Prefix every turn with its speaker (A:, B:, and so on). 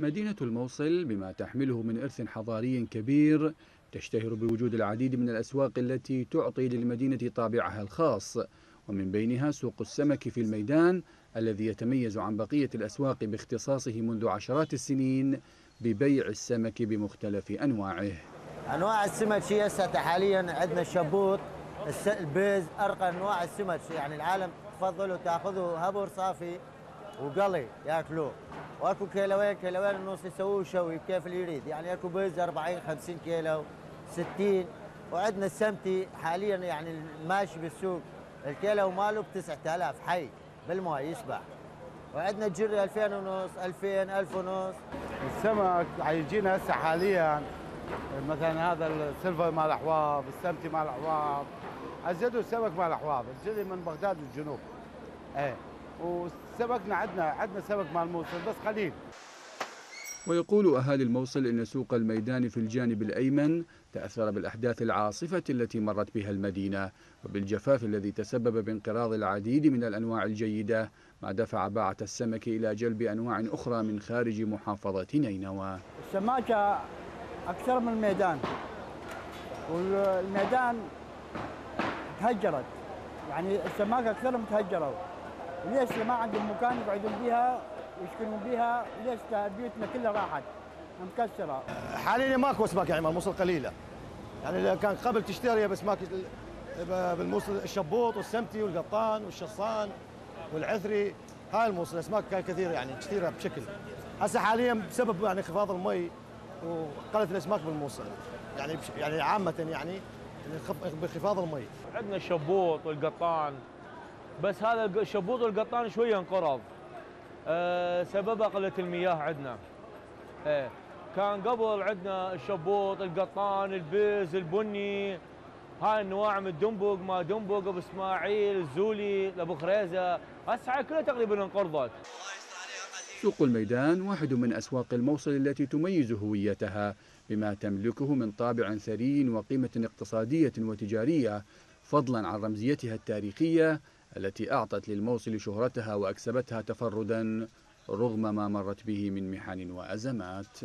A: مدينة الموصل بما تحمله من إرث حضاري كبير تشتهر بوجود العديد من الأسواق التي تعطي للمدينة طابعها الخاص ومن بينها سوق السمك في الميدان الذي يتميز عن بقية الأسواق باختصاصه منذ عشرات السنين ببيع السمك بمختلف أنواعه.
B: أنواع السمك هي هسه حاليا عندنا الشبوط البيز أرقى أنواع السمك. يعني العالم تفضلوا تاخذوا هبر صافي وقلي يأكلوه. واكو كيلوين كيلوين ونص يسووه شوي كيف اللي يريد. يعني اكو بيز 40 50 كيلو 60 وعندنا السمتي حاليا يعني ماشي بالسوق. الكيلو ماله ب 9000 حي بالماء يسبح. وعندنا الجري 2000 ونص 2000 1000 ونص.
C: السمك حيجينا هسه حاليا. مثلا هذا ال silver مال أحواض السمتي مال أحواض. ازيدوا السمك مال أحواض الجري من بغداد والجنوب إيه. وسمكنا عندنا عندنا سمك مال موصل بس قليل.
A: ويقول أهالي الموصل إن سوق الميدان في الجانب الأيمن تأثر بالأحداث العاصفة التي مرت بها المدينة وبالجفاف الذي تسبب بانقراض العديد من الأنواع الجيدة ما دفع باعة السمك إلى جلب أنواع أخرى من خارج محافظة نينوى.
D: السماكة أكثر من الميدان. والميدان تهجرت. يعني السماكة أكثر متهجروا ليش ما عندهم مكان يقعدون بها ويسكنون بها ليش بيوتنا كلها راحت؟ مكسرة.
E: حاليا ماكو اسماك يعني الموصل قليلة. يعني كان قبل تشتري باسماك بالموصل الشبوط والسمتي والقطان والشصان والعثري هاي الموصل أسماك كان كثير يعني كثيره بشكل. هسه حاليا بسبب يعني انخفاض المي وقلت الأسماك بالموصل. يعني يعني عامة يعني بانخفاض المي.
F: عندنا الشبوط والقطان بس هذا الشبوط والقطان شوية انقرض. أه سببها قله المياه عندنا. إيه كان قبل عندنا الشبوط القطان البز البني. هاي النواع من الدنبق ما دنبق أبو إسماعيل الزولي ابو خريزة. هسه كلها تقريبا انقرضت.
A: سوق الميدان واحد من أسواق الموصل التي تميز هويتها بما تملكه من طابع ثري وقيمة اقتصادية وتجارية فضلا عن رمزيتها التاريخية التي أعطت للموصل شهرتها وأكسبتها تفردا رغم ما مرت به من محن وأزمات.